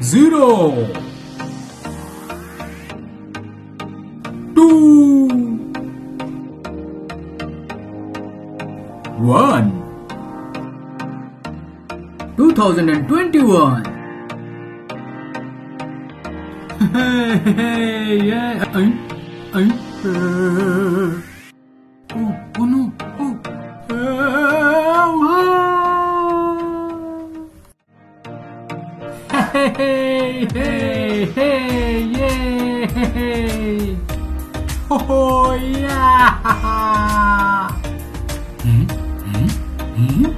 zero. Two. One. 2021. Hey, hey, yeah. Hey, hey, hey, yay! Oh, yeah! Hmm? Hmm? Hmm?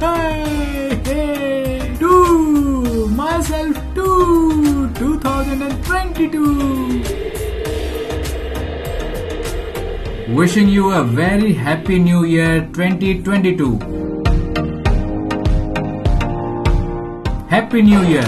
Hey, hey! Do myself too! 2022! Wishing you a very happy new year 2022. Happy New Year!